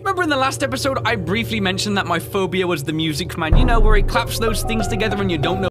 Remember in the last episode, I briefly mentioned that my phobia was the music man, you know, where he claps those things together and you don't know